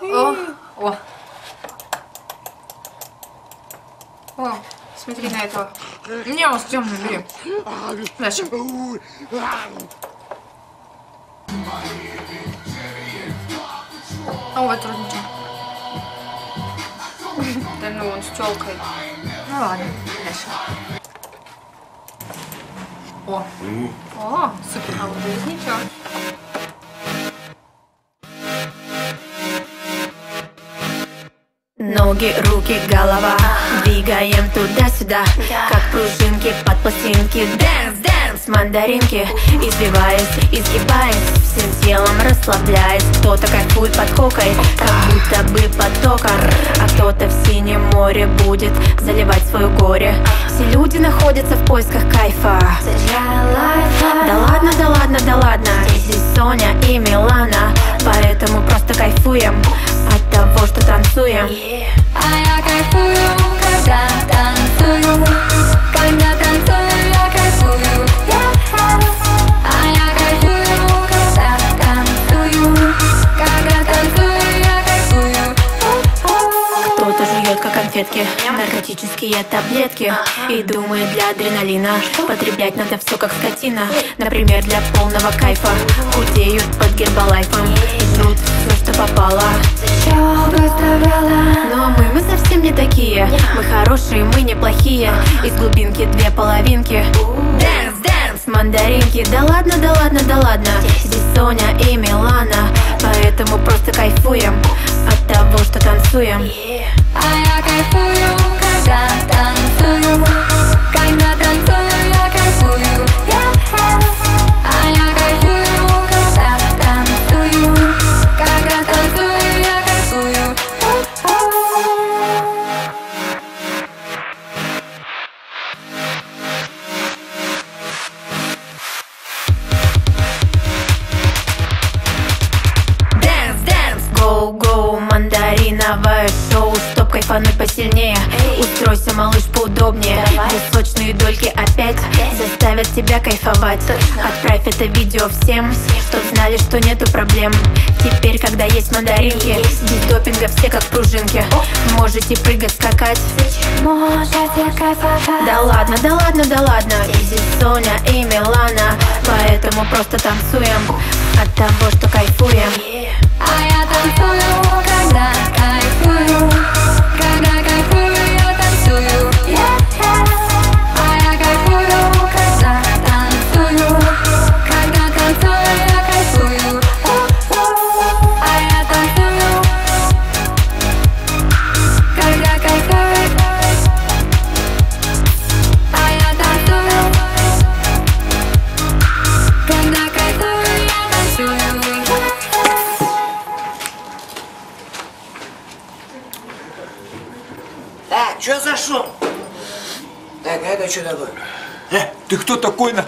О, о. О, смотри на этого. Не, он с темным, бери. Дальше. А вот трудничек. Да ну, он с челкой. Ну ладно, дальше. О, о, супер, а вот ничего. Ноги, руки, голова. Двигаем туда-сюда Как пружинки под пластинки. Dance, dance, мандаринки. Извиваясь, изгибаясь Всем телом расслабляясь. Кто-то кайфует под хокой Как будто бы потоком А кто-то в синем море будет Заливать свое горе. Все люди находятся в поисках кайфа. Да ладно, да ладно, да ладно. Здесь Соня и Милана Поэтому просто кайфуем От того, что танцуем. А конфетки Наркотические таблетки. И думает для адреналина Потреблять надо все как скотина. Например, для полного кайфа. Худеют под гербалайфом. И жрут все, что попало? Но мы, мы совсем не такие. Мы хорошие, мы неплохие. Из глубинки две половинки. Dance, dance, мандаринки. Да ладно, да ладно, да ладно. Здесь Соня и Милана. Поэтому просто кайфуем От того, что танцуем мандариновое шоу Чтоб кайфануть посильнее. Устройся, малыш, поудобнее. Две сочные дольки опять Заставят тебя кайфовать. Отправь это видео всем Чтоб знали, что нету проблем. Теперь, когда есть мандаринки Без допинга все как пружинки. Можете прыгать, скакать. Можете кайфовать Да ладно, да ладно, да ладно. Здесь Соня и Милана. Поэтому просто танцуем. От того, что кайфуем А, что за шум? Так, а это что такое? Э, ты кто такой на?